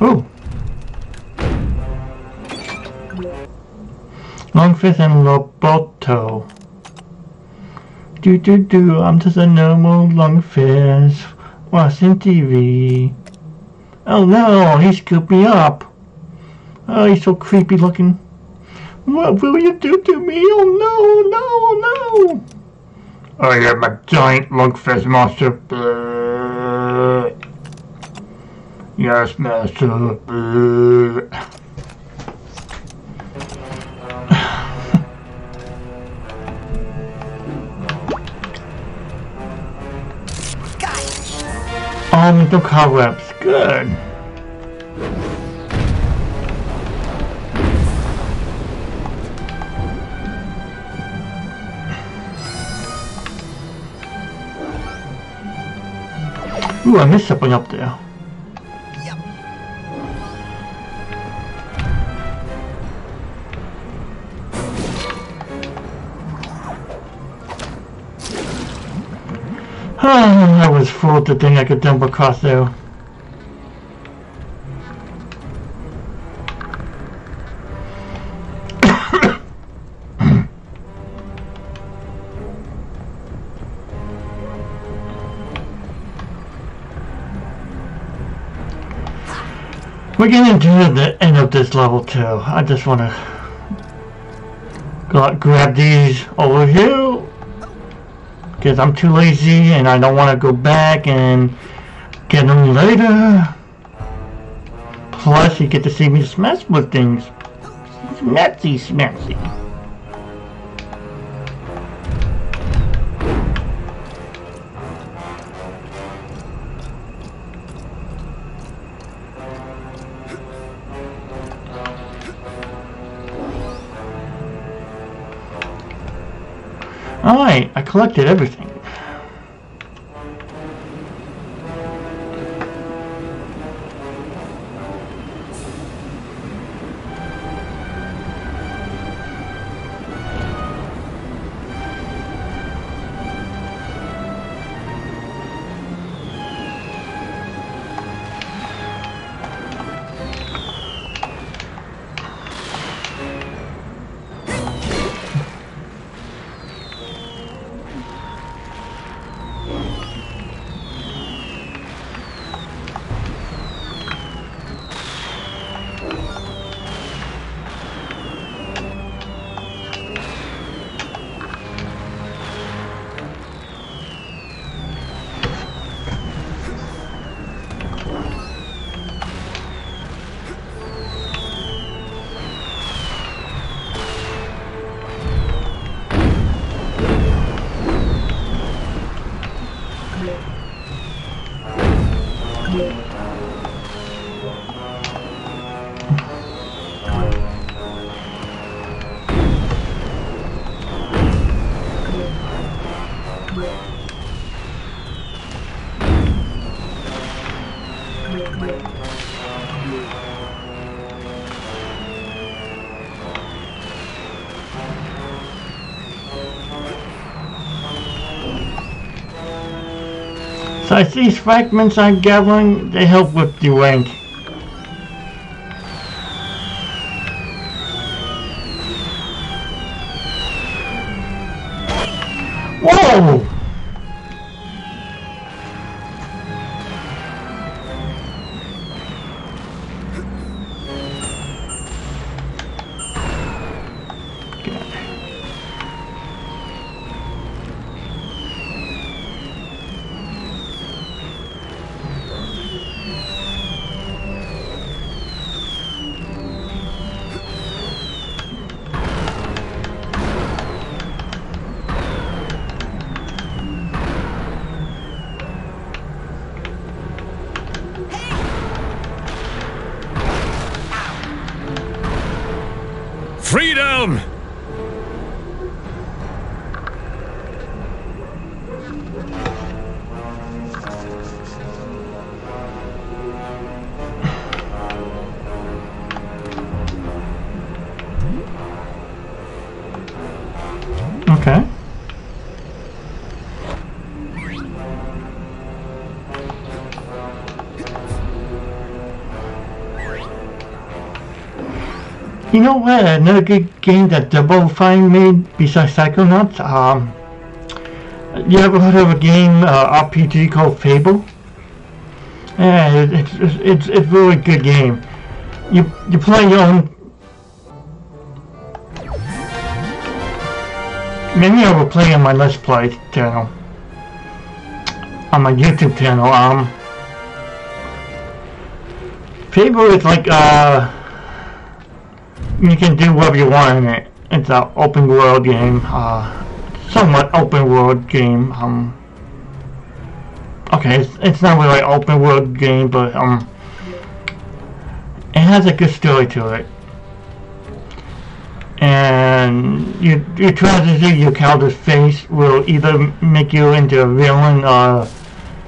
Oh. And. Do do do, I'm just a normal lungfish watching TV. Oh no, he scooped me up. Oh, he's so creepy looking. What will you do to me? Oh no, no, no! I am a giant lungfish monster. Yes, master. Um, the cobwebs. Good. Ooh, I missed something up there. Ah, I was fooled to think I could jump across there. We're getting to the end of this level too. I just want to grab these over here because I'm too lazy and I don't want to go back and get them later. Plus, you get to see me smash with things. Smatzy, smatzy. Collected everything. So these fragments I'm gathering, they help with the rank. You know what? Another good game that Double Fine made besides Psychonauts. Um, you ever heard of a game uh, RPG called Fable? Yeah, it's it's it's it's really good game. You you play your own. Maybe I will play on my Let's Play channel. On my YouTube channel. Um, Fable is like uh you can do whatever you want in it. It's an open world game, uh, somewhat open world game. Um, okay, it's, it's not really an open world game, but um, it has a good story to it. And you, you try to see your character's face will either make you into a villain or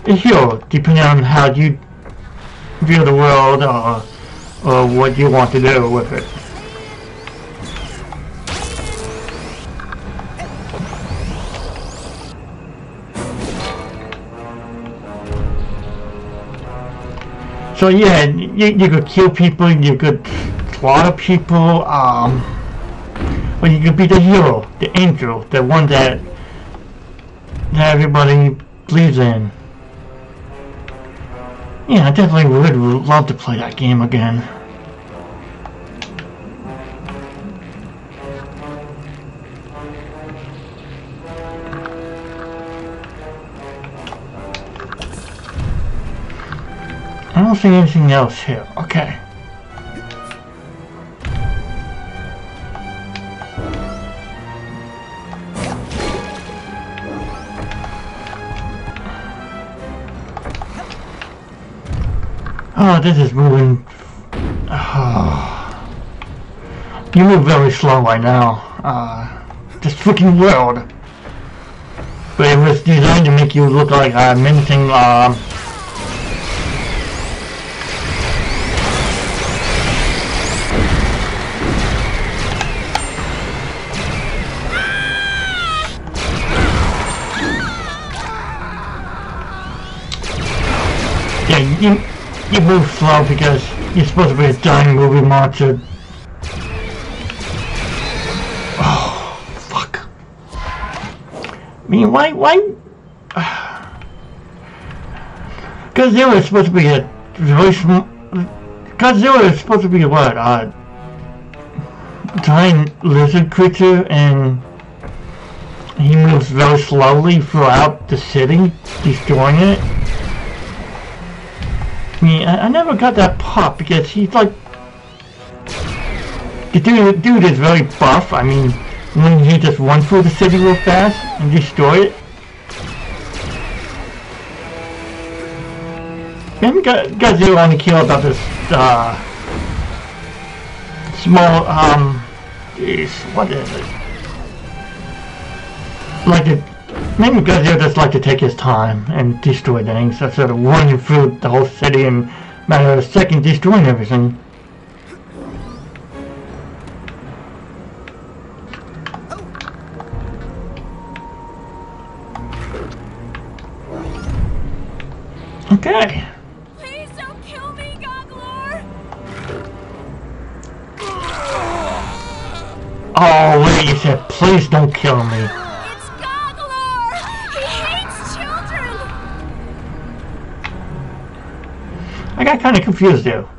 a hero, depending on how you view the world or, or what you want to do with it. So yeah, you, you could kill people, you could slaughter people, um, but you could be the hero, the angel, the one that, that everybody believes in. Yeah, I definitely would love to play that game again. I don't see anything else here. Okay. Oh, this is moving. Oh. You move very slow right now. Uh, this freaking world. But it was designed to make you look like a menacing, um, Yeah, you you move slow because you're supposed to be a dying movie monster. Oh, fuck. I mean, why, why? Godzilla is supposed to be a very small. Godzilla is supposed to be what? A giant lizard creature, and he moves very slowly throughout the city, destroying it. Mean, I, I never got that pop because he's like... The dude, dude is very buff. I mean, when he just run through the city real fast and destroy it. Maybe Godzilla only kill about this, uh... Small, um... Geez, what is it? Like it Maybe Godzilla just like to take his time and destroy things instead of running through the whole city in a matter of a second destroying everything. Kind of confused there.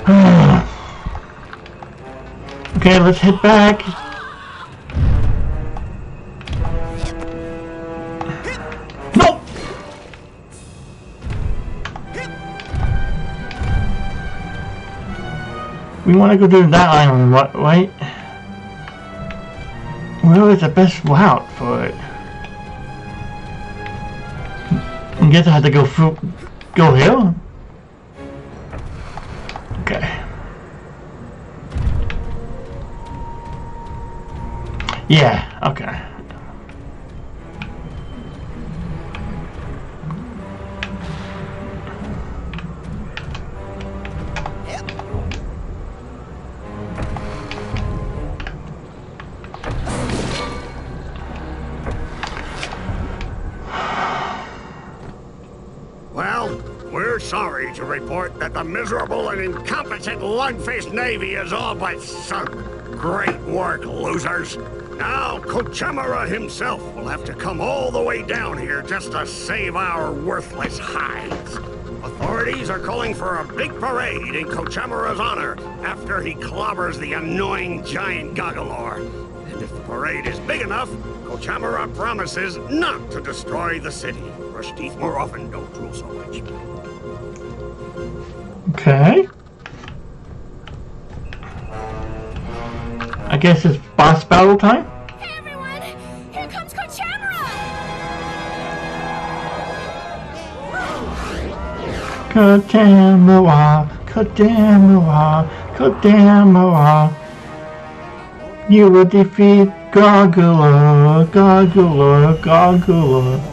okay, let's head back. No! We want to go to that island, ri- right? Where is the best route for it? I guess I have to go through, go here? Yeah, okay. Well, we're sorry to report that the miserable and incompetent lung-faced Navy is all but sunk. Great work, losers. Now, Kochamara himself will have to come all the way down here just to save our worthless hides. Authorities are calling for a big parade in Kochamara's honor after he clobbers the annoying giant Goggalor. And if the parade is big enough, Kochamara promises not to destroy the city. Brush teeth more often, don't drool so much. Okay. I guess it's boss battle time? Kochamara, Kochamara, Kochamara. You will defeat Gargula, Gargula, Gargula.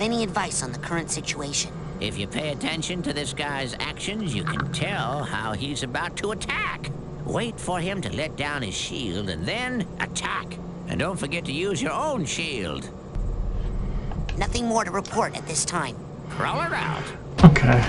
have any advice on the current situation. If you pay attention to this guy's actions, you can tell how he's about to attack. Wait for him to let down his shield and then attack. And don't forget to use your own shield. Nothing more to report at this time. Cruller out. Okay.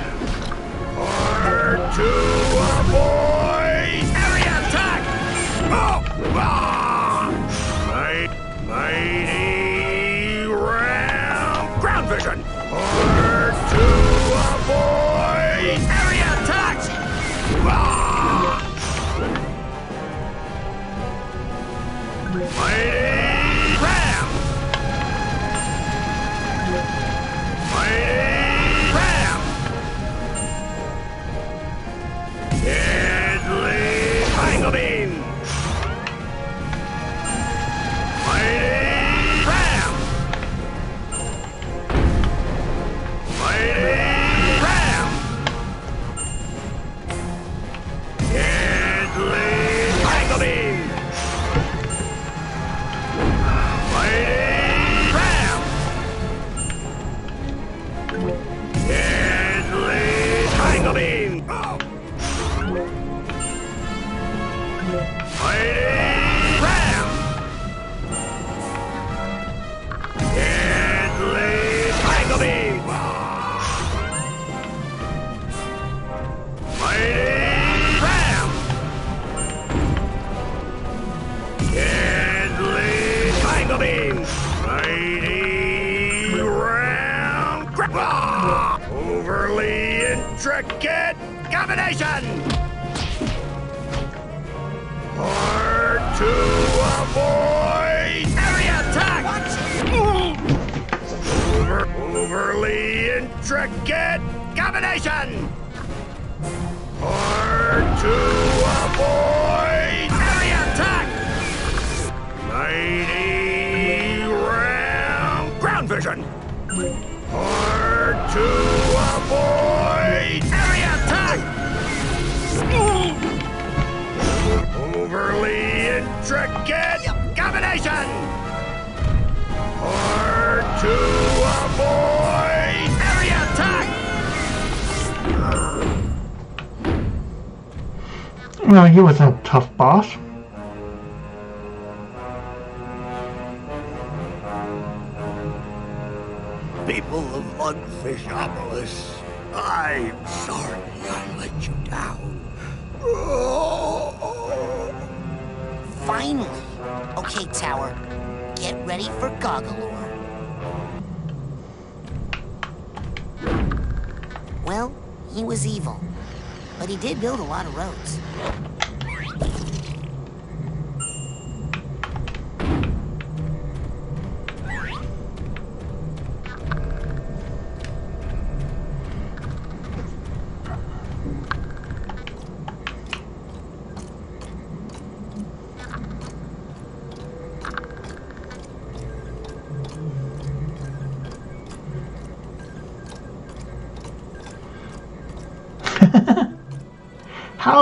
Coming. Fighting! He was a tough boss. People of Mudfishopolis, I'm sorry I let you down. Finally! Okay, Tower, get ready for Goggalor. Well, he was evil, but he did build a lot of roads.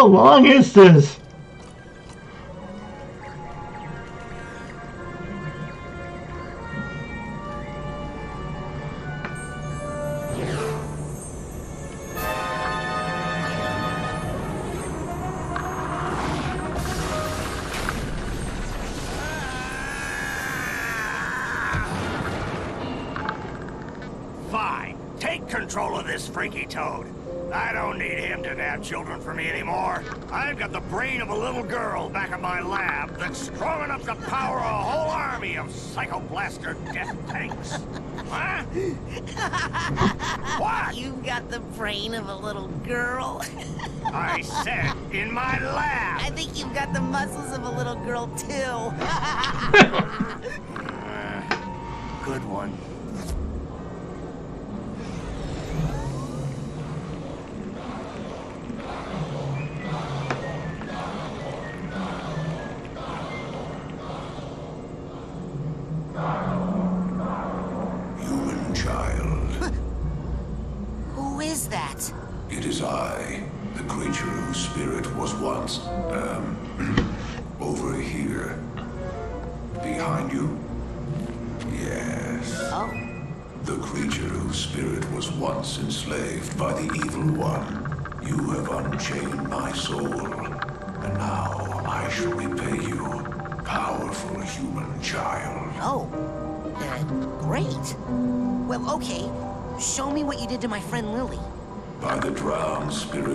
Long is this? Lab that's strong enough to power a whole army of psychoblaster death tanks. Huh? what? You've got the brain of a little girl. I said in my lab. I think you've got the muscles of a little girl, too. Uh, good one. My friend Lili. By the drowned spirit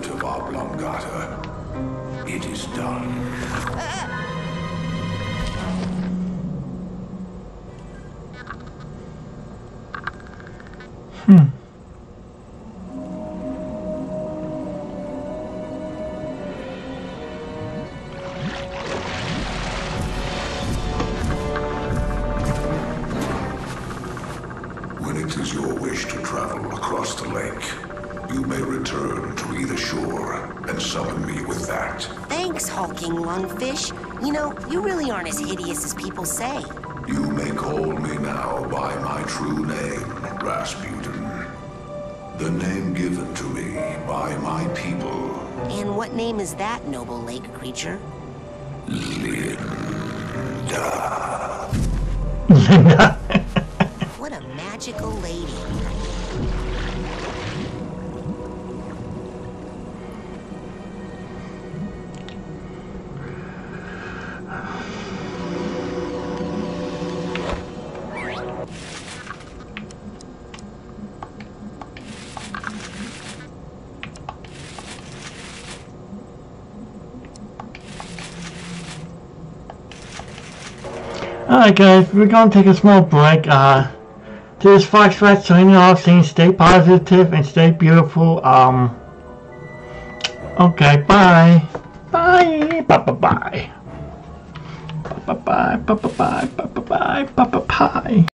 is that, noble lake creature? Linda. What Alright guys, we're gonna take a small break. Uh, this is Fox Rat signing off saying stay positive and stay beautiful. Um, okay, bye. Bye. Bye bye bye. Bye bye bye bye bye bye bye bye bye bye.